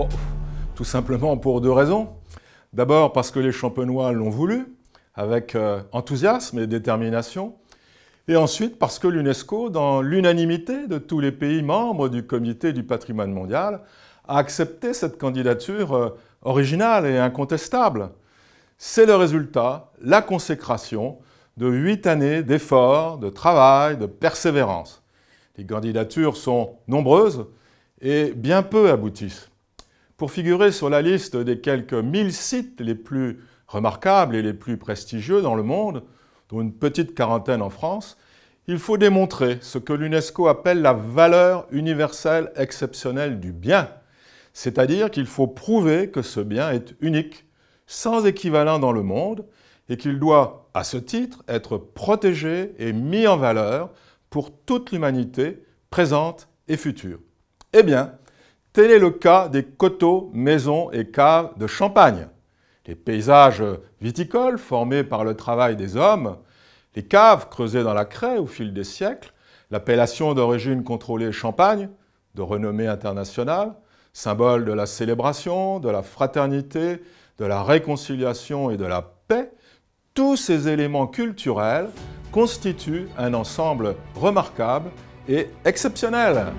Oh, tout simplement pour deux raisons. D'abord parce que les champenois l'ont voulu, avec euh, enthousiasme et détermination. Et ensuite parce que l'UNESCO, dans l'unanimité de tous les pays membres du Comité du patrimoine mondial, a accepté cette candidature euh, originale et incontestable. C'est le résultat, la consécration de huit années d'efforts, de travail, de persévérance. Les candidatures sont nombreuses et bien peu aboutissent. Pour figurer sur la liste des quelques 1000 sites les plus remarquables et les plus prestigieux dans le monde, dont une petite quarantaine en France, il faut démontrer ce que l'UNESCO appelle la valeur universelle exceptionnelle du bien, c'est-à-dire qu'il faut prouver que ce bien est unique, sans équivalent dans le monde, et qu'il doit, à ce titre, être protégé et mis en valeur pour toute l'humanité, présente et future. Eh bien, tel est le cas des coteaux, maisons et caves de Champagne. Les paysages viticoles formés par le travail des hommes, les caves creusées dans la craie au fil des siècles, l'appellation d'origine contrôlée Champagne, de renommée internationale, symbole de la célébration, de la fraternité, de la réconciliation et de la paix, tous ces éléments culturels constituent un ensemble remarquable et exceptionnel.